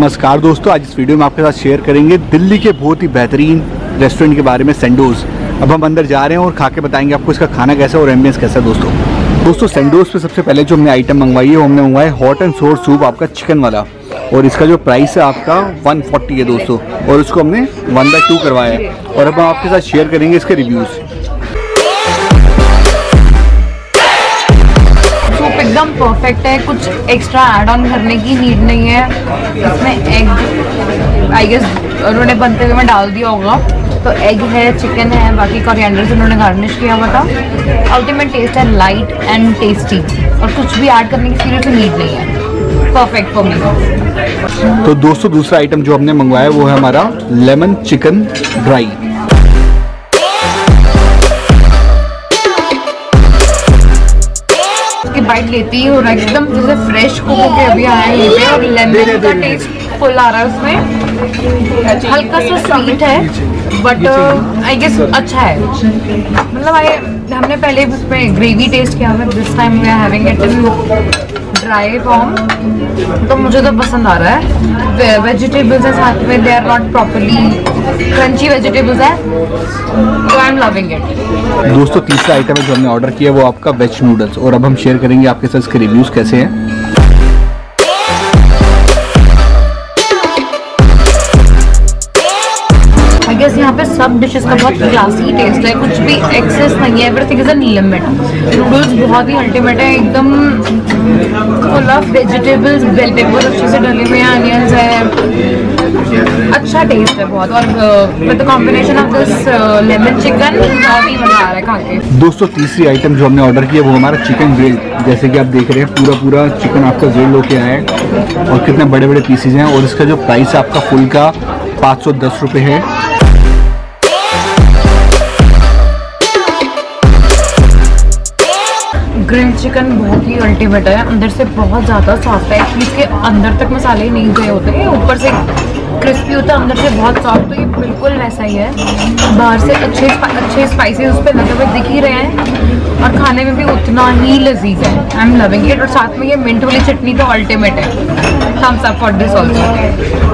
नमस्कार दोस्तों, आज इस वीडियो में आपके साथ शेयर करेंगे दिल्ली के बहुत ही बेहतरीन रेस्टोरेंट के बारे में सेंडोज अब हम अंदर जा रहे हैं और खा के बताएँगे आपको इसका खाना कैसा है और एम्बियंस कैसा है दोस्तों। दोस्तों सेंडोज पे सबसे पहले जो हमने आइटम मंगवाई है, वो हमने मंगवाया हॉट एंड सोर सूप आपका चिकन वाला। और इसका जो प्राइस है आपका 140 है दोस्तों। और उसको हमने वन बाई टू करवाया है। और अब हम आपके साथ शेयर करेंगे इसके रिव्यूज़ एकदम परफेक्ट है। कुछ एक्स्ट्रा ऐड ऑन करने की नीड नहीं है। इसमें एग आई गेस उन्होंने बनते हुए मैं डाल दिया होगा। तो एग है चिकन है, बाकी कोरिएंडर से उन्होंने गार्निश किया हुआ था। अल्टीमेट टेस्ट है लाइट एंड टेस्टी और कुछ भी ऐड करने की सीरियसली नीड नहीं है। परफेक्ट फॉर मी तो दोस्तों, दूसरा आइटम जो हमने मंगवाया वो है हमारा लेमन चिकन ड्राई बाइट लेती हूँ और एकदम जैसे फ्रेश कुक होके अभी आया है। और लेमन का टेस्ट फुल आ रहा है उसमें। हल्का सा स्वीट है बट आई गेस अच्छा है। मतलब आई हमने पहले उसमें ग्रेवी टेस्ट किया हुआ this time we are having it in dry form तो मुझे तो पसंद आ रहा है। वेजिटेबल्स है साथ में they are not properly crunchy vegetables है तो आई एम लविंग इट दोस्तों, तीसरा आइटम जो हमने ऑर्डर किया वो आपका वेज नूडल्स और अब हम शेयर करेंगे आपके साथ इसके रिव्यूज़ कैसे हैं। गेस यहाँ पे सब डिशेस का बहुत क्लासी टेस्ट है, कुछ भी एक्सेस नहीं है everything is in limit noodles बहुत ही अल्टीमेट है, एकदम full of vegetables bell peppers अच्छे से डले हुए हैं अनियंस है। अच्छा टेस्ट है बहुत, और with combination of this lemon chicken बहुत ही मज़ा आ रहा है खा के दोस्तों, तीसरी आइटम जो हमने ऑर्डर किया वो हमारा चिकन ग्रिल जैसे कि आप देख रहे हैं, पूरा पूरा चिकन आपका ग्रिल होके आया है, और कितने बड़े बड़े पीसीज हैं, और इसका जो प्राइस है आपका फुल का पाँच सौ दस रुपये है। ग्रिल्ड चिकन बहुत ही अल्टीमेट है। अंदर से बहुत ज़्यादा सॉफ्ट है। इसके अंदर तक मसाले नहीं गए होते। हैं ऊपर से क्रिस्पी होता है अंदर से बहुत सॉफ्ट तो ये बिल्कुल वैसा ही है। बाहर से अच्छे अच्छे स्पाइसेस उस पर लगे हुए दिख ही रहे हैं। और खाने में भी उतना ही लजीज है। आई एम लविंग इट और साथ में ये मिंट वाली चटनी तो अल्टीमेट है। Thumbs up for this also